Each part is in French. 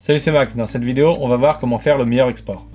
Salut c'est Max, dans cette vidéo on va voir comment faire le meilleur export.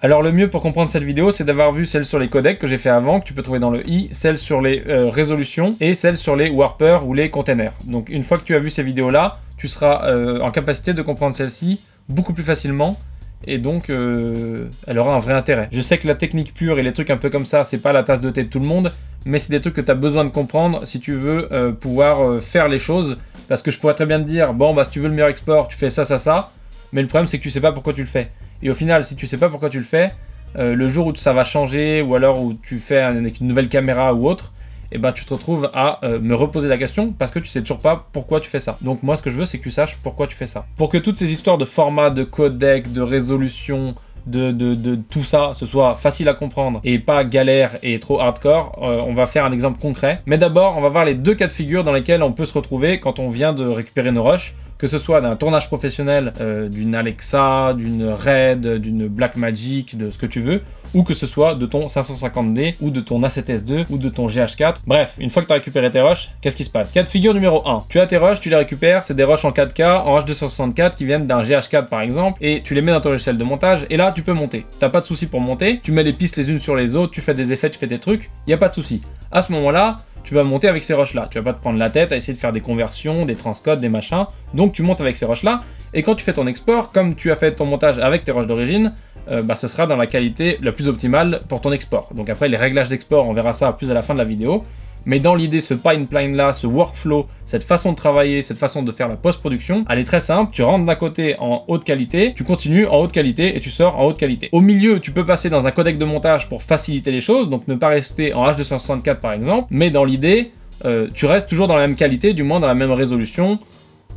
Alors le mieux pour comprendre cette vidéo c'est d'avoir vu celle sur les codecs que j'ai fait avant, que tu peux trouver dans le i, celle sur les euh, résolutions et celle sur les warpers ou les containers. Donc une fois que tu as vu ces vidéos là, tu seras euh, en capacité de comprendre celle-ci beaucoup plus facilement et donc euh, elle aura un vrai intérêt. Je sais que la technique pure et les trucs un peu comme ça, c'est pas la tasse de thé de tout le monde, mais c'est des trucs que tu as besoin de comprendre si tu veux pouvoir faire les choses parce que je pourrais très bien te dire, bon, bah si tu veux le meilleur export, tu fais ça, ça, ça. Mais le problème, c'est que tu sais pas pourquoi tu le fais. Et au final, si tu sais pas pourquoi tu le fais, euh, le jour où ça va changer, ou alors où tu fais avec une nouvelle caméra ou autre, et eh ben tu te retrouves à euh, me reposer la question parce que tu sais toujours pas pourquoi tu fais ça. Donc moi ce que je veux c'est que tu saches pourquoi tu fais ça. Pour que toutes ces histoires de format, de codec, de résolution, de, de, tout ça, ce soit facile à comprendre et pas galère et trop hardcore, euh, on va faire un exemple concret. Mais d'abord, on va voir les deux cas de figure dans lesquels on peut se retrouver quand on vient de récupérer nos rushs que ce soit d'un tournage professionnel, euh, d'une Alexa, d'une Red, d'une Blackmagic, de ce que tu veux, ou que ce soit de ton 550D, ou de ton A7S2, ou de ton GH4. Bref, une fois que tu as récupéré tes rushs, qu'est-ce qui se passe? Cas de figure numéro 1. Tu as tes rushs, tu les récupères, c'est des rushs en 4K, en H264 qui viennent d'un GH4 par exemple, et tu les mets dans ton logiciel de montage, et là tu peux monter. T'as pas de souci pour monter, tu mets les pistes les unes sur les autres, tu fais des effets, tu fais des trucs, il y a pas de souci. À ce moment-là, tu vas monter avec ces roches-là. Tu vas pas te prendre la tête à essayer de faire des conversions, des transcodes, des machins. Donc tu montes avec ces roches-là. Et quand tu fais ton export, comme tu as fait ton montage avec tes roches d'origine, euh, bah, ce sera dans la qualité la plus optimale pour ton export. Donc après, les réglages d'export, on verra ça plus à la fin de la vidéo. Mais dans l'idée, ce pipeline là, ce workflow, cette façon de travailler, cette façon de faire la post-production, elle est très simple. Tu rentres d'un côté en haute qualité, tu continues en haute qualité et tu sors en haute qualité. Au milieu, tu peux passer dans un codec de montage pour faciliter les choses, donc ne pas rester en H264 par exemple, mais dans l'idée, euh, tu restes toujours dans la même qualité, du moins dans la même résolution.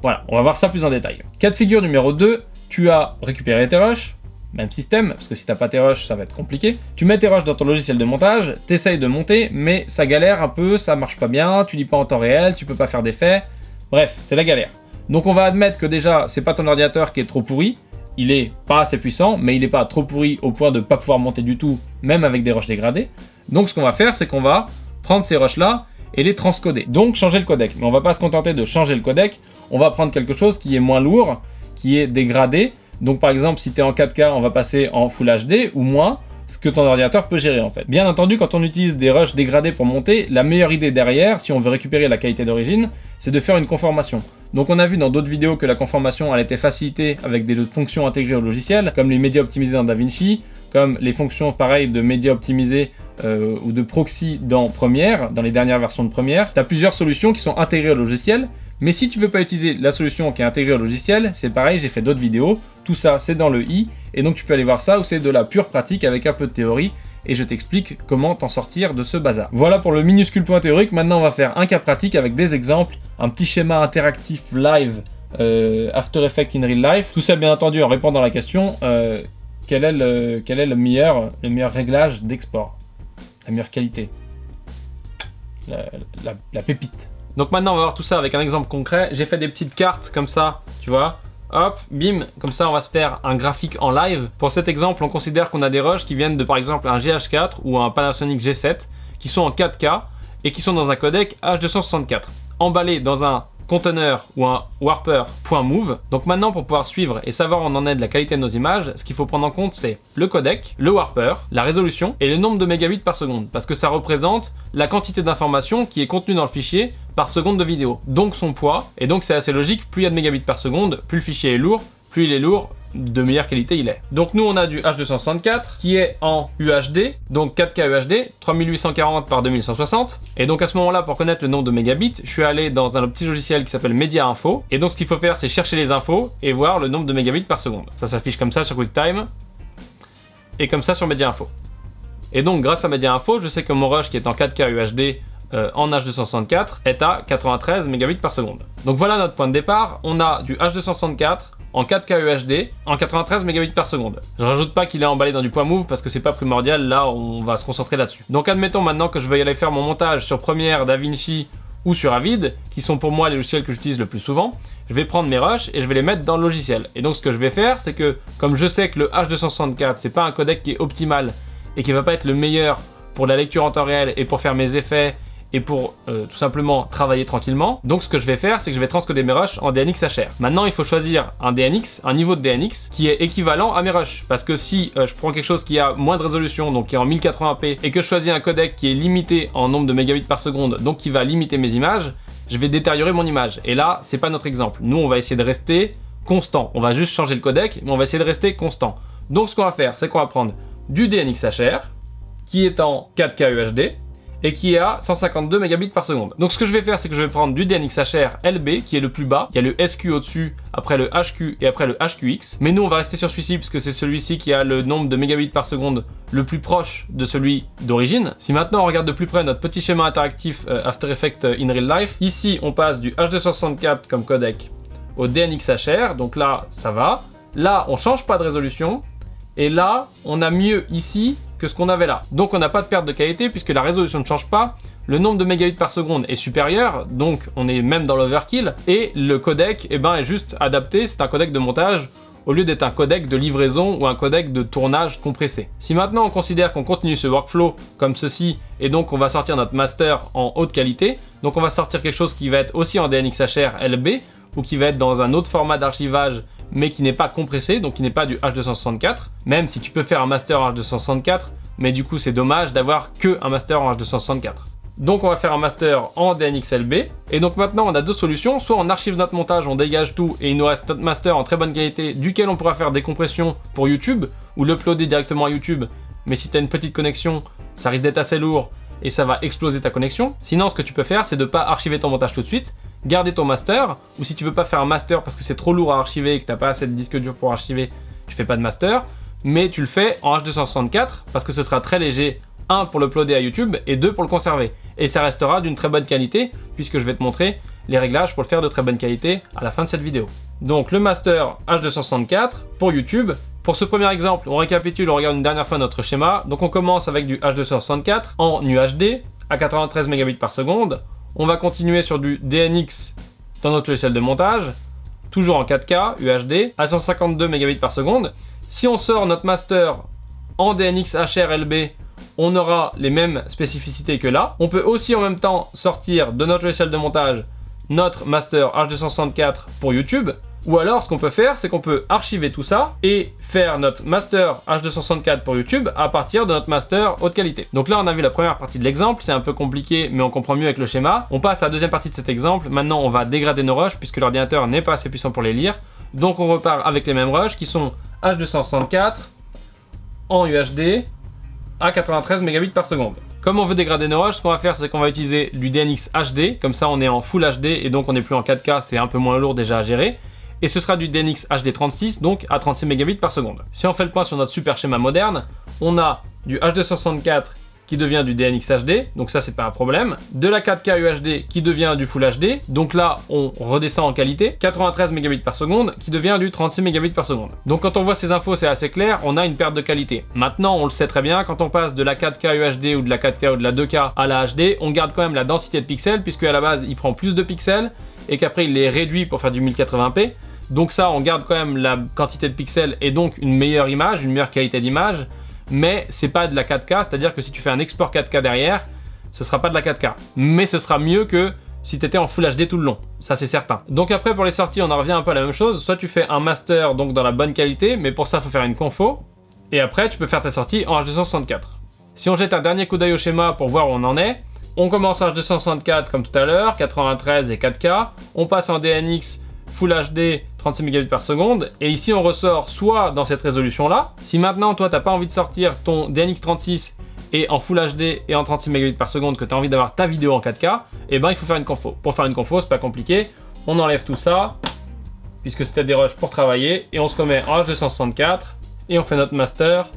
Voilà, on va voir ça plus en détail. Cas de figure numéro 2, tu as récupéré tes rushs, même système, parce que si t'as pas tes rushs, ça va être compliqué. Tu mets tes rushs dans ton logiciel de montage, t'essayes de monter, mais ça galère un peu, ça marche pas bien, tu lis pas en temps réel, tu peux pas faire d'effets. Bref, c'est la galère. Donc on va admettre que déjà, c'est pas ton ordinateur qui est trop pourri, il est pas assez puissant, mais il est pas trop pourri au point de pas pouvoir monter du tout, même avec des rushs dégradés. Donc ce qu'on va faire, c'est qu'on va prendre ces rushs là et les transcoder. Donc changer le codec. Mais on va pas se contenter de changer le codec, on va prendre quelque chose qui est moins lourd, qui est dégradé, donc par exemple, si tu es en 4K, on va passer en Full HD ou moins, ce que ton ordinateur peut gérer en fait. Bien entendu, quand on utilise des rushs dégradés pour monter, la meilleure idée derrière, si on veut récupérer la qualité d'origine, c'est de faire une conformation. Donc on a vu dans d'autres vidéos que la conformation elle était facilitée avec des fonctions intégrées au logiciel, comme les médias optimisés dans DaVinci, comme les fonctions pareilles de médias optimisés euh, ou de proxy dans Premiere, dans les dernières versions de Premiere. Tu as plusieurs solutions qui sont intégrées au logiciel mais si tu veux pas utiliser la solution qui est intégrée au logiciel, c'est pareil, j'ai fait d'autres vidéos. Tout ça, c'est dans le i, et donc tu peux aller voir ça où c'est de la pure pratique avec un peu de théorie et je t'explique comment t'en sortir de ce bazar. Voilà pour le minuscule point théorique, maintenant on va faire un cas pratique avec des exemples, un petit schéma interactif live euh, After Effects in Real Life. Tout ça bien entendu en répondant à la question euh, quel, est le, meilleur, le meilleur réglage d'export? La meilleure qualité? La pépite donc maintenant, on va voir tout ça avec un exemple concret. J'ai fait des petites cartes comme ça, tu vois. Hop, bim, comme ça on va se faire un graphique en live. Pour cet exemple, on considère qu'on a des rushs qui viennent de par exemple un GH4 ou un Panasonic G7 qui sont en 4K et qui sont dans un codec H264. Emballés dans un conteneur ou un warper.move. Donc maintenant pour pouvoir suivre et savoir où on en est de la qualité de nos images, ce qu'il faut prendre en compte c'est le codec, le warper, la résolution et le nombre de mégabits par seconde parce que ça représente la quantité d'informations qui est contenue dans le fichier par seconde de vidéo, donc son poids et donc c'est assez logique, plus il y a de mégabits par seconde, plus le fichier est lourd, plus il est lourd, de meilleure qualité il est. Donc nous on a du H264 qui est en UHD, donc 4K UHD, 3840 par 2160. Et donc à ce moment-là, pour connaître le nombre de mégabits, je suis allé dans un petit logiciel qui s'appelle Media Info. Et donc ce qu'il faut faire, c'est chercher les infos et voir le nombre de mégabits par seconde. Ça s'affiche comme ça sur QuickTime et comme ça sur Media Info. Et donc grâce à Media Info, je sais que mon rush qui est en 4K UHD euh, en H264 est à 93 mégabits par seconde. Donc voilà notre point de départ. On a du H264 en 4K UHD en 93 mégabits par seconde. Je rajoute pas qu'il est emballé dans du point move parce que c'est pas primordial, là on va se concentrer là-dessus. Donc admettons maintenant que je vais aller faire mon montage sur Premiere, DaVinci ou sur Avid, qui sont pour moi les logiciels que j'utilise le plus souvent, je vais prendre mes rushs et je vais les mettre dans le logiciel. Et donc ce que je vais faire, c'est que comme je sais que le H264 c'est pas un codec qui est optimal et qui va pas être le meilleur pour la lecture en temps réel et pour faire mes effets et pour euh, tout simplement travailler tranquillement. Donc ce que je vais faire, c'est que je vais transcoder mes rushs en DNX HR. Maintenant, il faut choisir un DNX, un niveau de DNX qui est équivalent à mes rushs. Parce que si euh, je prends quelque chose qui a moins de résolution, donc qui est en 1080p, et que je choisis un codec qui est limité en nombre de mégabits par seconde, donc qui va limiter mes images, je vais détériorer mon image. Et là, c'est pas notre exemple. Nous, on va essayer de rester constant. On va juste changer le codec, mais on va essayer de rester constant. Donc ce qu'on va faire, c'est qu'on va prendre du DNX HR, qui est en 4K UHD, et qui est à 152 mégabits par seconde. Donc ce que je vais faire, c'est que je vais prendre du DNX HR LB, qui est le plus bas. Il y a le SQ au-dessus, après le HQ et après le HQX. Mais nous, on va rester sur celui-ci, puisque c'est celui-ci qui a le nombre de mégabits par seconde le plus proche de celui d'origine. Si maintenant on regarde de plus près notre petit schéma interactif euh, After Effects in Real Life, ici on passe du H264 comme codec au DNX HR, donc là ça va. Là on change pas de résolution, et là on a mieux ici ce qu'on avait là. Donc on n'a pas de perte de qualité puisque la résolution ne change pas, le nombre de mégabits par seconde est supérieur, donc on est même dans l'overkill, et le codec eh ben, est juste adapté, c'est un codec de montage au lieu d'être un codec de livraison ou un codec de tournage compressé. Si maintenant on considère qu'on continue ce workflow comme ceci, et donc on va sortir notre master en haute qualité, donc on va sortir quelque chose qui va être aussi en DNxHR LB, ou qui va être dans un autre format d'archivage mais qui n'est pas compressé, donc qui n'est pas du H264, même si tu peux faire un master en H264, mais du coup c'est dommage d'avoir que un master en H264. Donc on va faire un master en DNXLB. Et donc maintenant on a deux solutions. Soit on archive notre montage, on dégage tout et il nous reste notre master en très bonne qualité duquel on pourra faire des compressions pour YouTube ou l'uploader directement à YouTube. Mais si tu as une petite connexion, ça risque d'être assez lourd et ça va exploser ta connexion. Sinon ce que tu peux faire c'est de ne pas archiver ton montage tout de suite garder ton master, ou si tu veux pas faire un master parce que c'est trop lourd à archiver et que tu n'as pas assez de disque dur pour archiver, tu fais pas de master, mais tu le fais en H264 parce que ce sera très léger, un pour l'uploader à YouTube et deux pour le conserver. Et ça restera d'une très bonne qualité puisque je vais te montrer les réglages pour le faire de très bonne qualité à la fin de cette vidéo. Donc le master H264 pour YouTube. Pour ce premier exemple, on récapitule, on regarde une dernière fois notre schéma. Donc on commence avec du H264 en UHD à 93 Mbps. On va continuer sur du DNX dans notre logiciel de montage, toujours en 4K, UHD, à 152 Mbps par seconde. Si on sort notre master en DNX HRLB, on aura les mêmes spécificités que là. On peut aussi en même temps sortir de notre logiciel de montage notre master H264 pour YouTube, ou alors, ce qu'on peut faire, c'est qu'on peut archiver tout ça et faire notre master H264 pour YouTube à partir de notre master haute qualité. Donc là, on a vu la première partie de l'exemple. C'est un peu compliqué, mais on comprend mieux avec le schéma. On passe à la deuxième partie de cet exemple. Maintenant, on va dégrader nos rushs puisque l'ordinateur n'est pas assez puissant pour les lire. Donc, on repart avec les mêmes rushs qui sont H264 en UHD à 93 Mbps par seconde. Comme on veut dégrader nos rushs, ce qu'on va faire, c'est qu'on va utiliser du DNX HD. Comme ça, on est en Full HD et donc on n'est plus en 4K. C'est un peu moins lourd déjà à gérer et ce sera du DNX HD36, donc à 36 Mbps par seconde. Si on fait le point sur notre super schéma moderne, on a du H264 qui devient du DNX HD, donc ça c'est pas un problème. De la 4K UHD qui devient du Full HD, donc là on redescend en qualité. 93 Mbps par seconde qui devient du 36 Mbps par seconde. Donc quand on voit ces infos c'est assez clair, on a une perte de qualité. Maintenant on le sait très bien, quand on passe de la 4K UHD ou de la 4K ou de la 2K à la HD, on garde quand même la densité de pixels puisque à la base il prend plus de pixels et qu'après il les réduit pour faire du 1080p. Donc ça, on garde quand même la quantité de pixels et donc une meilleure image, une meilleure qualité d'image, mais c'est pas de la 4K, c'est-à-dire que si tu fais un export 4K derrière, ce sera pas de la 4K. Mais ce sera mieux que si tu étais en Full HD tout le long, ça c'est certain. Donc après pour les sorties, on en revient un peu à la même chose, soit tu fais un master donc dans la bonne qualité, mais pour ça faut faire une confo, et après tu peux faire ta sortie en H264. Si on jette un dernier coup d'œil au schéma pour voir où on en est, on commence en H264 comme tout à l'heure, 93 et 4K, on passe en DNX Full HD 36 Mbps par seconde. Et ici, on ressort soit dans cette résolution-là. Si maintenant, toi, t'as pas envie de sortir ton DNX36 et en Full HD et en 36 Mbps par seconde, que tu as envie d'avoir ta vidéo en 4K, et eh ben il faut faire une confo. Pour faire une confo, c'est pas compliqué. On enlève tout ça, puisque c'était des rushs pour travailler, et on se remet en H264, et on fait notre master,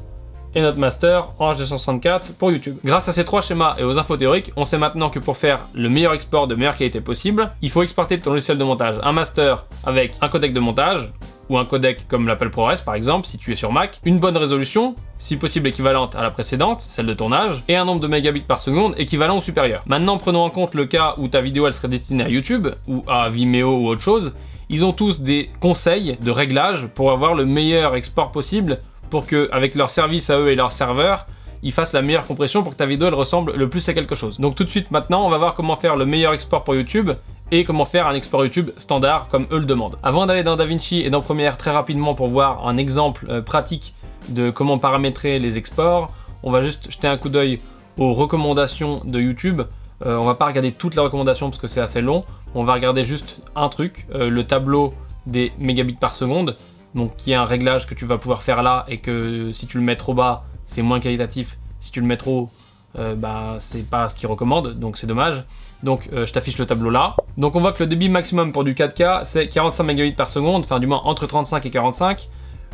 et notre master en H264 pour YouTube. Grâce à ces trois schémas et aux infos théoriques, on sait maintenant que pour faire le meilleur export de meilleure qualité possible, il faut exporter de ton logiciel de montage un master avec un codec de montage, ou un codec comme l'Apple ProRes par exemple, si tu es sur Mac, une bonne résolution, si possible équivalente à la précédente, celle de tournage, et un nombre de mégabits par seconde équivalent ou supérieur. Maintenant, prenons en compte le cas où ta vidéo elle serait destinée à YouTube, ou à Vimeo ou autre chose, ils ont tous des conseils de réglage pour avoir le meilleur export possible pour que, avec leur service à eux et leur serveur, il fasse la meilleure compression pour que ta vidéo ressemble le plus à quelque chose. Donc tout de suite maintenant, on va voir comment faire le meilleur export pour YouTube et comment faire un export YouTube standard comme eux le demandent. Avant d'aller dans DaVinci et dans Premiere très rapidement pour voir un exemple euh, pratique de comment paramétrer les exports, on va juste jeter un coup d'œil aux recommandations de YouTube. Euh, on va pas regarder toutes les recommandations parce que c'est assez long. On va regarder juste un truc, euh, le tableau des mégabits par seconde, donc qui est un réglage que tu vas pouvoir faire là et que si tu le mets trop bas, c'est moins qualitatif. Si tu le mets trop haut, euh, bah, c'est pas ce qu'il recommande, donc c'est dommage. Donc je t'affiche le tableau là. Donc on voit que le débit maximum pour du 4K, c'est 45 mégabits par seconde, enfin du moins entre 35 et 45.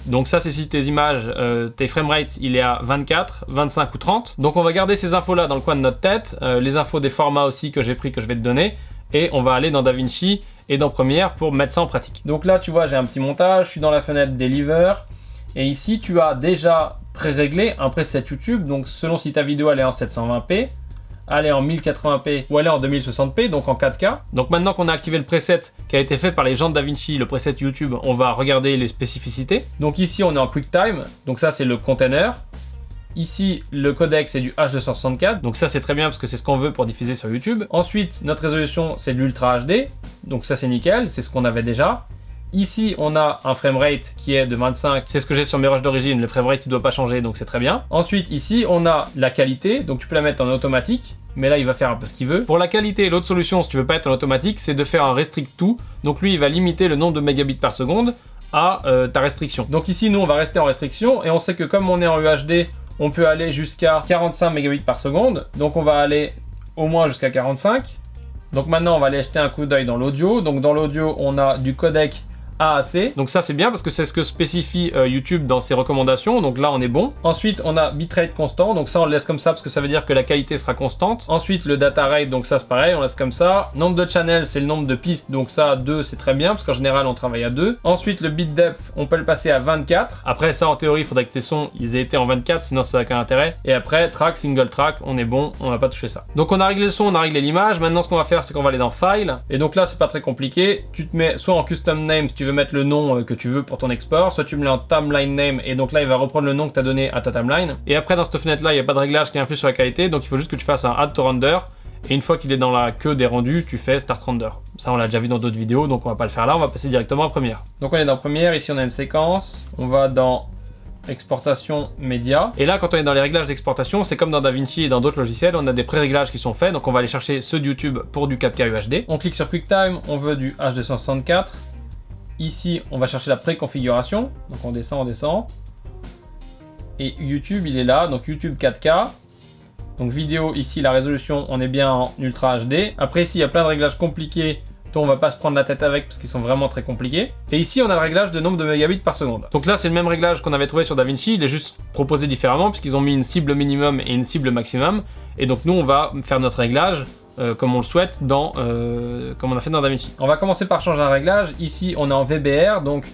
Donc ça c'est si tes images, euh, tes framerate il est à 24, 25 ou 30. Donc on va garder ces infos là dans le coin de notre tête, euh, les infos des formats aussi que j'ai pris que je vais te donner. Et on va aller dans DaVinci et dans Premiere pour mettre ça en pratique. Donc là tu vois j'ai un petit montage, je suis dans la fenêtre Deliver. Et ici tu as déjà pré-réglé un preset YouTube. Donc selon si ta vidéo elle est en 720p, aller en 1080p ou aller en 2060p, donc en 4K. Donc maintenant qu'on a activé le preset qui a été fait par les gens de DaVinci, le preset YouTube, on va regarder les spécificités. Donc ici on est en QuickTime, donc ça c'est le container. Ici, le codec, c'est du H264, donc ça c'est très bien parce que c'est ce qu'on veut pour diffuser sur YouTube. Ensuite, notre résolution, c'est de l'Ultra HD, donc ça c'est nickel, c'est ce qu'on avait déjà. Ici, on a un framerate qui est de 25. C'est ce que j'ai sur mes rushs d'origine. Le framerate, il ne doit pas changer, donc c'est très bien. Ensuite, ici, on a la qualité. Donc, tu peux la mettre en automatique. Mais là, il va faire un peu ce qu'il veut. Pour la qualité, l'autre solution, si tu veux pas être en automatique, c'est de faire un restrict to. Donc, lui, il va limiter le nombre de mégabits par seconde à euh, ta restriction. Donc ici, nous, on va rester en restriction. Et on sait que comme on est en UHD, on peut aller jusqu'à 45 mégabits par seconde. Donc, on va aller au moins jusqu'à 45. Donc maintenant, on va aller jeter un coup d'œil dans l'audio. Donc dans l'audio, on a du codec AAC. Donc ça c'est bien parce que c'est ce que spécifie euh, YouTube dans ses recommandations. Donc là on est bon. Ensuite on a bitrate constant. Donc ça on le laisse comme ça parce que ça veut dire que la qualité sera constante. Ensuite le data rate. Donc ça c'est pareil, on laisse comme ça. Nombre de channels c'est le nombre de pistes. Donc ça 2 c'est très bien parce qu'en général on travaille à 2. Ensuite le bit depth on peut le passer à 24. Après ça en théorie il faudrait que tes sons ils aient été en 24 sinon ça n'a qu'un intérêt. Et après track, single track, on est bon, on va pas toucher ça. Donc on a réglé le son, on a réglé l'image. Maintenant ce qu'on va faire c'est qu'on va aller dans file. Et donc là c'est pas très compliqué. Tu te mets soit en custom name si tu veux mettre le nom euh, que tu veux pour ton export, soit tu me mets en timeline name et donc là il va reprendre le nom que tu as donné à ta timeline. Et après dans cette fenêtre là il n'y a pas de réglage qui influe sur la qualité donc il faut juste que tu fasses un add to render et une fois qu'il est dans la queue des rendus, tu fais Start Render. Ça, on l'a déjà vu dans d'autres vidéos, donc on va pas le faire là, on va passer directement en Première. Donc on est dans Première, ici on a une séquence, on va dans exportation média. Et là, quand on est dans les réglages d'exportation, c'est comme dans DaVinci et dans d'autres logiciels, on a des pré-réglages qui sont faits. Donc on va aller chercher ceux de YouTube pour du 4K UHD. On clique sur QuickTime, on veut du H264. Ici, on va chercher la préconfiguration. Donc on descend, on descend. Et YouTube, il est là. Donc YouTube 4K. Donc vidéo, ici, la résolution, on est bien en Ultra HD. Après, ici, il y a plein de réglages compliqués on va pas se prendre la tête avec parce qu'ils sont vraiment très compliqués. Et ici, on a le réglage de nombre de mégabits par seconde. Donc là, c'est le même réglage qu'on avait trouvé sur DaVinci, il est juste proposé différemment puisqu'ils ont mis une cible minimum et une cible maximum. Et donc nous, on va faire notre réglage euh, comme on le souhaite dans, euh, comme on a fait dans DaVinci. On va commencer par changer un réglage. Ici, on est en VBR, donc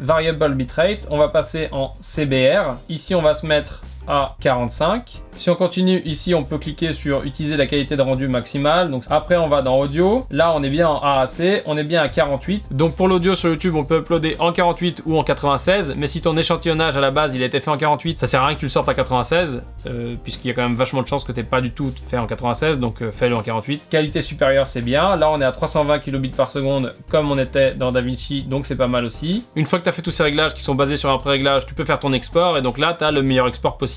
Variable Bitrate. On va passer en CBR. Ici, on va se mettre à 45. Si on continue ici, on peut cliquer sur utiliser la qualité de rendu maximale. Donc après, on va dans audio. Là, on est bien en AAC, on est bien à 48. Donc pour l'audio sur YouTube, on peut uploader en 48 ou en 96. Mais si ton échantillonnage à la base, il a été fait en 48, ça sert à rien que tu le sortes à 96, euh, puisqu'il y a quand même vachement de chances que tu pas du tout fait en 96. Donc euh, fais-le en 48. Qualité supérieure, c'est bien. Là, on est à 320 kilobits par seconde, comme on était dans DaVinci, donc c'est pas mal aussi. Une fois que tu as fait tous ces réglages qui sont basés sur un pré-réglage, tu peux faire ton export. Et donc là, tu as le meilleur export possible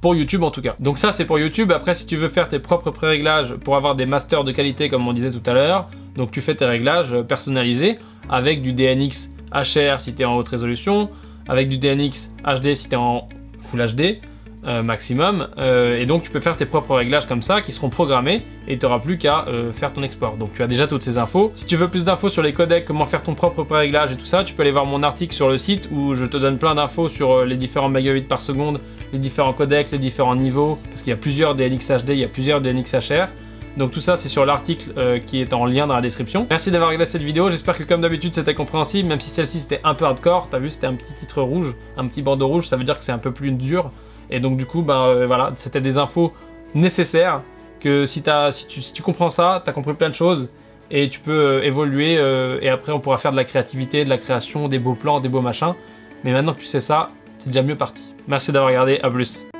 pour YouTube en tout cas. Donc ça c'est pour YouTube, après si tu veux faire tes propres pré-réglages pour avoir des masters de qualité comme on disait tout à l'heure, donc tu fais tes réglages personnalisés avec du DNX HR si tu en haute résolution, avec du DNX HD si tu en Full HD, euh, maximum. Euh, et donc tu peux faire tes propres réglages comme ça qui seront programmés et tu n'auras plus qu'à euh, faire ton export. Donc tu as déjà toutes ces infos. Si tu veux plus d'infos sur les codecs, comment faire ton propre pré-réglage et tout ça, tu peux aller voir mon article sur le site où je te donne plein d'infos sur les différents mégabits par seconde, les différents codecs, les différents niveaux, parce qu'il y a plusieurs DNX HD, il y a plusieurs DNX HR. Donc tout ça c'est sur l'article qui est en lien dans la description. Merci d'avoir regardé cette vidéo, j'espère que comme d'habitude c'était compréhensible, même si celle-ci c'était un peu hardcore, t'as vu c'était un petit titre rouge, un petit bandeau rouge, ça veut dire que c'est un peu plus dur. Et donc du coup, ben euh, voilà, c'était des infos nécessaires que si, si, tu, si tu comprends ça, tu as compris plein de choses et tu peux euh, évoluer euh, et après on pourra faire de la créativité, de la création, des beaux plans, des beaux machins. Mais maintenant que tu sais ça, c'est déjà mieux parti. Merci d'avoir regardé, à plus.